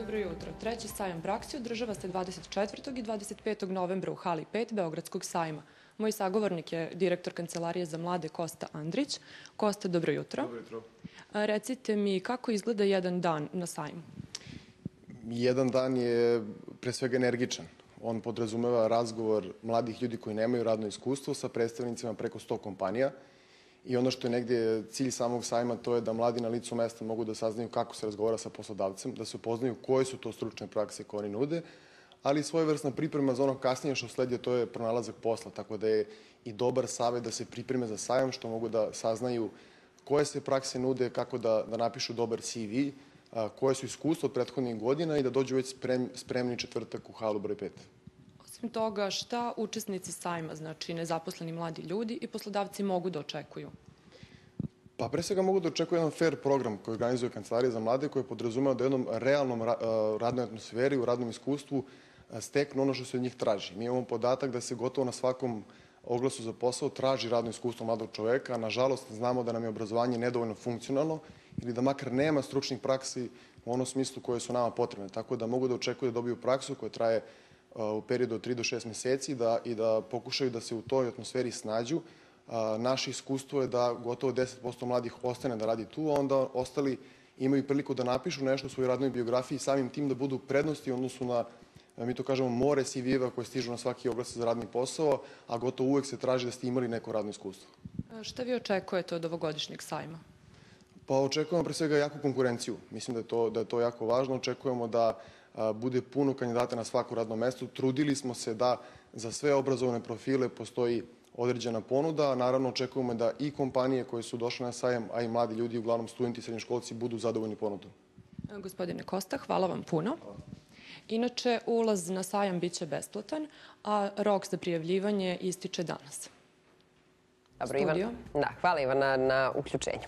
Dobro jutro. Treći sajam praksi održava se 24. i 25. novembra u hali 5 Beogradskog sajma. Moj sagovornik je direktor Kancelarije za mlade Kosta Andrić. Kosta, dobro jutro. Dobro jutro. Recite mi kako izgleda jedan dan na sajmu? Jedan dan je pre svega energičan. On podrazumeva razgovor mladih ljudi koji nemaju radno iskustvo sa predstavnicima preko 100 kompanija i ono što je negdje cilj samog sajma to je da mladi na licu mesta mogu da saznaju kako se razgovara sa poslodavcem, da se upoznaju koje su to stručne prakse koje oni nude, ali svojevrsna priprema za ono kasnije što sledi, to je pronalazak posla, tako da je i dobar savet da se pripreme za sajam, što mogu da saznaju koje se prakse nude, kako da, da napišu dobar CV, koje su iskustva od prethodnih godina i da dođu već sprem, spremni četvrtak u halu broj 5. Osim toga, šta učesnici sajma, znači nezaposleni mladi ljudi i poslodavci mogu da očekuju? Pa pre svega mogu da očekuju jedan fair program koji organizuje Kancelarija za mlade koji podrazumeva da u jednom realnom ra radnoj atmosferi, u radnom iskustvu steknu ono što se od njih traži. Mi imamo podatak da se gotovo na svakom oglasu za posao traži radno iskustvo mladog čoveka, a nažalost znamo da nam je obrazovanje nedovoljno funkcionalno ili da makar nema stručnih praksi u onom smislu koje su nama potrebne. Tako da mogu da očekuju da dobiju praksu koja traje u periodu od 3 do 6 meseci da, i da pokušaju da se u toj atmosferi snađu. Naše iskustvo je da gotovo 10% mladih ostane da radi tu, a onda ostali imaju priliku da napišu nešto u svojoj radnoj biografiji samim tim da budu prednosti u odnosu na mi to kažemo more CV-eva koje stižu na svaki oglas za radni posao, a gotovo uvek se traži da ste imali neko radno iskustvo. Šta vi očekujete od ovogodišnjeg sajma? Pa očekujemo pre svega jaku konkurenciju. Mislim da je to, da je to jako važno. Očekujemo da a, bude puno kandidata na svaku radno mesto. Trudili smo se da za sve obrazovane profile postoji određena ponuda. Naravno, očekujemo da i kompanije koje su došle na sajam, a i mladi ljudi, uglavnom studenti i srednjoškolci, budu zadovoljni ponudom. A, Gospodine Kosta, hvala vam puno. Inače, ulaz na sajam biće besplatan, a rok za prijavljivanje ističe danas. Dobro, Studio. Ivan, da, hvala Ivana na uključenju.